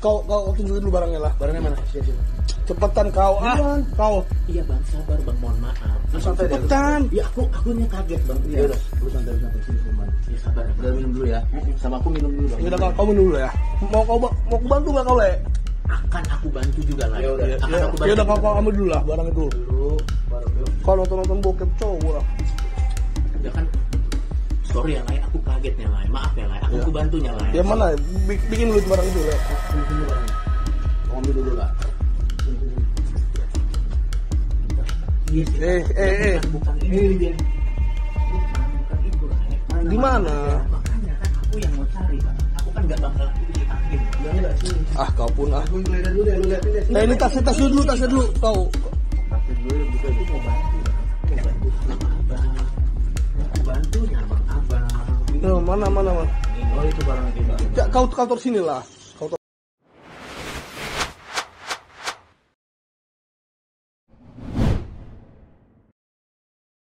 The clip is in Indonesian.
kau kau tunjukin dulu barangnya lah. Barangnya mana? Cepetan kau ah, Buruan. kau. Iya bang, sabar bang, mohon maaf. Lu santai. Cepetan. Ya aku akunya kaget bang. Ya udah, lu santai, lu santai sini, Man. Ya sabar. Udah minum dulu ya. Sama aku minum dulu, Bang. Udah kau, kau minum dulu ya. Mau kau mau aku bantu nggak kau le? Akan aku bantu juga lah. Ya udah. Akan aku bantu. ya udah kau kau ambil dulu lah barang itu. Dulu, baru. Kau nonton nonton bokep cowok lah. Ya kan. Sorry ya Lai, aku. Maaf ya Lai, aku Ya. Aku bantunya Lai. Ya mana? Bik- Bikin dulu itu barang itu sini, barangnya. Kau ambil dulu lah. Iya sih. Eh, eh, eh. Bukan, bukan ini dia. Bukan, bukan itu Lai. Di mana? Makanya kan aku yang mau cari bang. Aku kan nggak bakal diakhir. Enggak, enggak, sini. Ah kau pun ah. Aku dulu lu. Nah ini tasnya tasnya dulu tasnya dulu kau. Tapi dulu, buka mau mana mana mana. Oh, itu barang kita. Ya, kau kau taruh sini lah.